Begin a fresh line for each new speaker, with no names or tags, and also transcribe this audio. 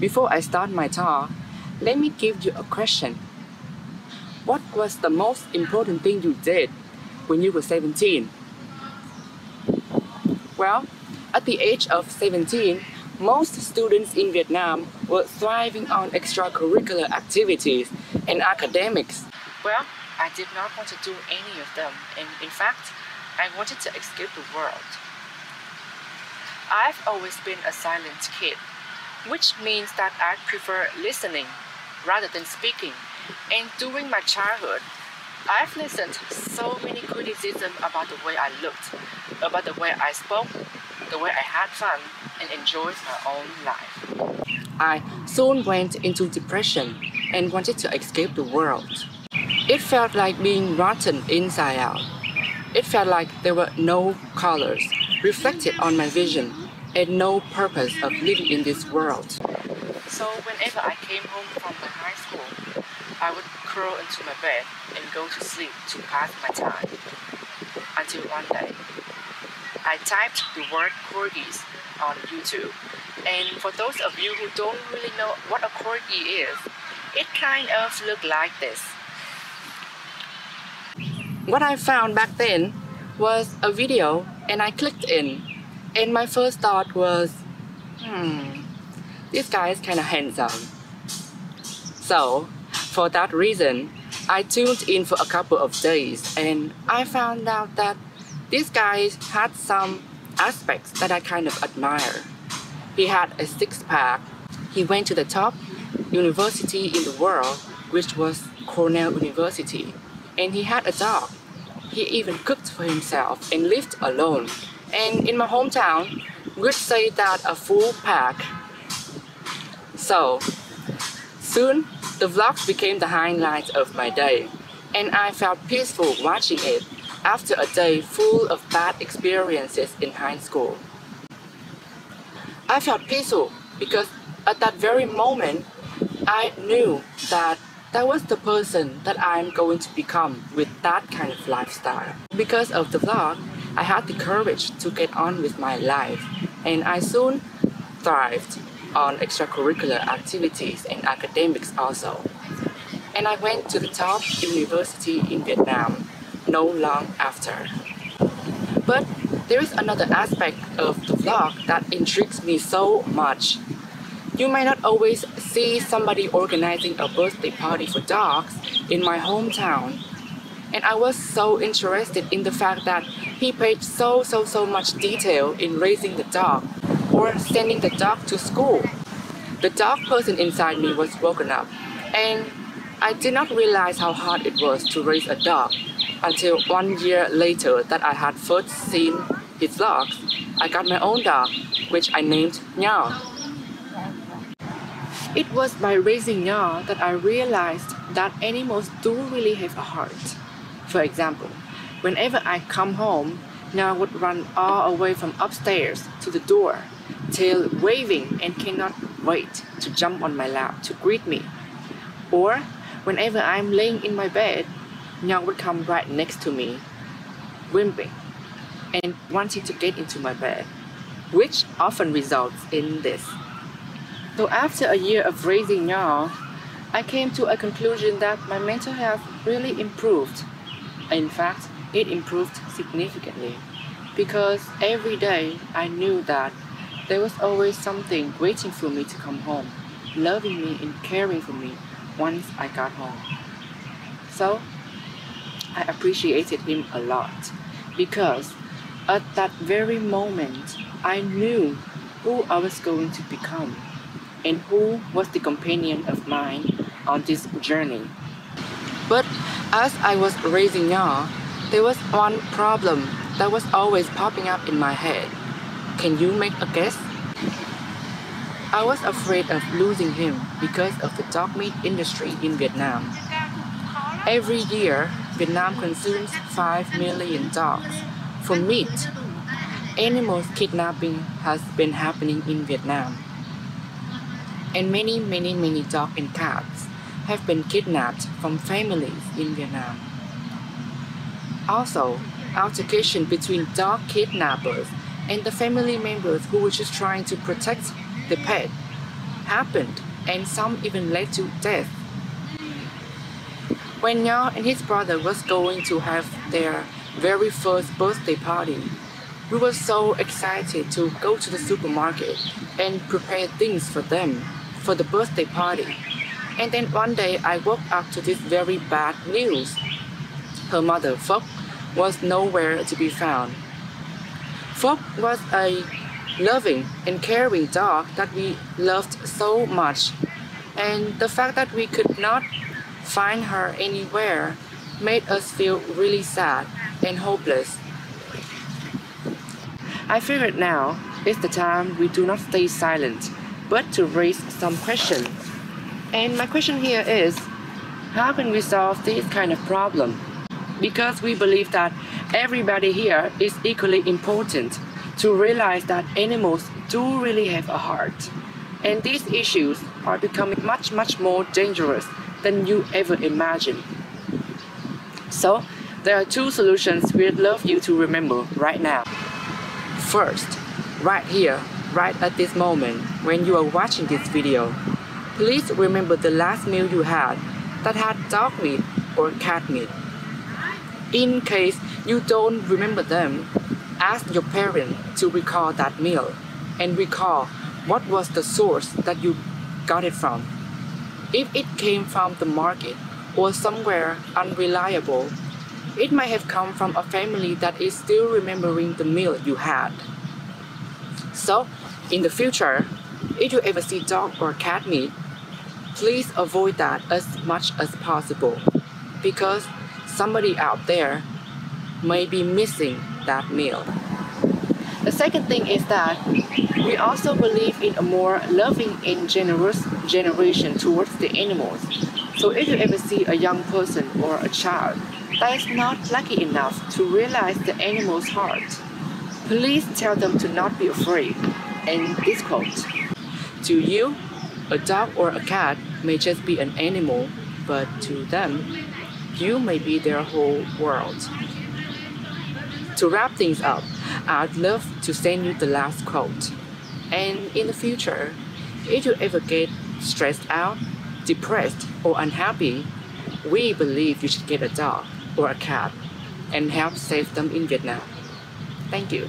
Before I start my talk, let me give you a question. What was the most important thing you did when you were 17? Well, at the age of 17, most students in Vietnam were thriving on extracurricular activities and academics. Well, I did not want to do any of them, and in fact, I wanted to escape the world. I've always been a silent kid, which means that I prefer listening rather than speaking. And during my childhood, I've listened so many criticisms about the way I looked, about the way I spoke, the way I had fun, and enjoyed my own life. I soon went into depression and wanted to escape the world. It felt like being rotten inside out. It felt like there were no colors reflected on my vision and no purpose of living in this world. So whenever I came home from my high school, I would curl into my bed and go to sleep to pass my time. Until one day, I typed the word corgis on YouTube. And for those of you who don't really know what a corgi is, it kind of looked like this. What I found back then was a video and I clicked in. And my first thought was, hmm, this guy is kind of handsome. So, for that reason, I tuned in for a couple of days and I found out that this guy had some aspects that I kind of admire. He had a six pack. He went to the top university in the world, which was Cornell University. And he had a dog. He even cooked for himself and lived alone. And in my hometown, we'd say that a full pack. So, soon the vlog became the highlight of my day. And I felt peaceful watching it after a day full of bad experiences in high school. I felt peaceful because at that very moment, I knew that that was the person that I'm going to become with that kind of lifestyle. Because of the vlog, I had the courage to get on with my life and I soon thrived on extracurricular activities and academics also. And I went to the top university in Vietnam no long after. But there is another aspect of the vlog that intrigues me so much. You might not always see somebody organizing a birthday party for dogs in my hometown. And I was so interested in the fact that he paid so so so much detail in raising the dog or sending the dog to school. The dog person inside me was woken up and I did not realize how hard it was to raise a dog until one year later that I had first seen his vlogs, I got my own dog, which I named Nya. It was by raising Nya that I realized that animals do really have a heart. For example, whenever I come home, Nya would run all the way from upstairs to the door, tail waving and cannot wait to jump on my lap to greet me. Or whenever I'm laying in my bed, Nya would come right next to me, whimpering and wanting to get into my bed, which often results in this. So after a year of raising Nya, I came to a conclusion that my mental health really improved. In fact, it improved significantly because every day I knew that there was always something waiting for me to come home, loving me and caring for me once I got home. So I appreciated him a lot because at that very moment I knew who I was going to become and who was the companion of mine on this journey. But as I was raising Nya, there was one problem that was always popping up in my head. Can you make a guess? I was afraid of losing him because of the dog meat industry in Vietnam. Every year, Vietnam consumes 5 million dogs for meat. Animal kidnapping has been happening in Vietnam. And many, many, many dogs and cats have been kidnapped from families in Vietnam. Also, altercation between dog kidnappers and the family members who were just trying to protect the pet happened, and some even led to death. When Nho and his brother was going to have their very first birthday party, we were so excited to go to the supermarket and prepare things for them for the birthday party. And then one day I woke up to this very bad news. Her mother, Phúc, was nowhere to be found. Phúc was a loving and caring dog that we loved so much. And the fact that we could not find her anywhere made us feel really sad and hopeless. I figured now is the time we do not stay silent, but to raise some questions. And my question here is, how can we solve this kind of problem? Because we believe that everybody here is equally important to realize that animals do really have a heart. And these issues are becoming much, much more dangerous than you ever imagined. So, there are two solutions we'd love you to remember right now. First, right here, right at this moment, when you are watching this video, please remember the last meal you had that had dog meat or cat meat. In case you don't remember them, ask your parent to recall that meal and recall what was the source that you got it from. If it came from the market or somewhere unreliable, it might have come from a family that is still remembering the meal you had. So, in the future, if you ever see dog or cat meat, please avoid that as much as possible because somebody out there may be missing that meal. The second thing is that we also believe in a more loving and generous generation towards the animals. So if you ever see a young person or a child that is not lucky enough to realize the animal's heart, please tell them to not be afraid. And this quote To you, a dog or a cat may just be an animal, but to them, you may be their whole world. To wrap things up, I'd love to send you the last quote. And in the future, if you ever get stressed out, depressed, or unhappy, we believe you should get a dog or a cat and help save them in Vietnam. Thank you.